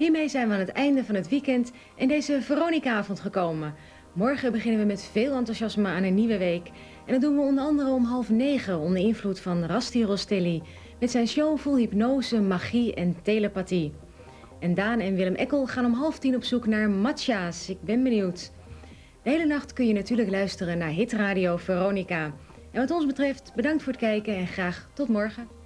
Hiermee zijn we aan het einde van het weekend en deze Veronica-avond gekomen. Morgen beginnen we met veel enthousiasme aan een nieuwe week. En dat doen we onder andere om half negen onder invloed van Rasti Rostelli... met zijn show vol hypnose, magie en telepathie. En Daan en Willem Eckel gaan om half tien op zoek naar matcha's. Ik ben benieuwd. De hele nacht kun je natuurlijk luisteren naar Hitradio Veronica. En wat ons betreft bedankt voor het kijken en graag tot morgen.